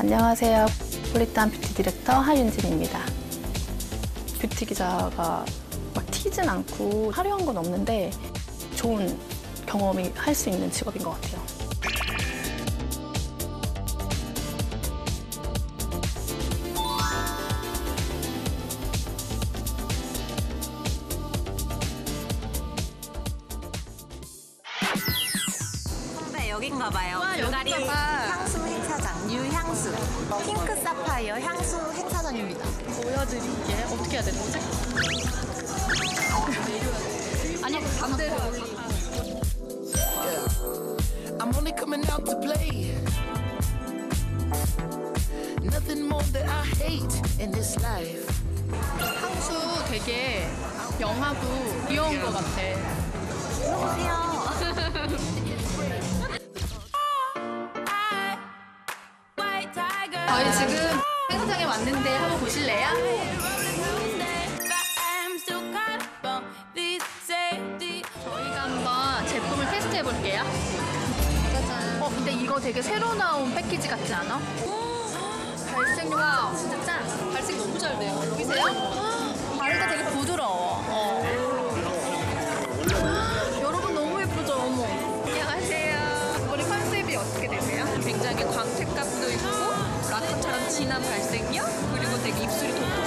안녕하세요. 폴리탄 뷰티 디렉터 하윤진입니다. 뷰티 기자가 막 튀진 않고 화려한 건 없는데 좋은 경험이 할 수 있는 직업인 것 같아요. 선배 여긴가 봐요. 행사장 유 향수 핑크 사파이어 향수 행사장입니다. 보여드릴게 어떻게 해야 되는 거지? 아니 반대로 I'm only coming out to play. Nothing more that I hate in this life. 향수 되게 영하고 귀여운 것 같아. 보세요. 저희 지금 행사장에 왔는데 한번 보실래요? 저희가 한번 제품을 테스트 해 볼게요. 짜잔. 어, 근데 이거 되게 새로 나온 패키지 같지 않아? 발색과 진짜 짠. 발색 너무 잘 돼요. 보이세요? 바르다 되게 부드러워. 어. 여러분 너무 예쁘죠? 어머. 안녕하세요. 우리 컨셉이 어떻게 되세요? 굉장히 광택 진한 발색력 그리고 되게 입술이 돋보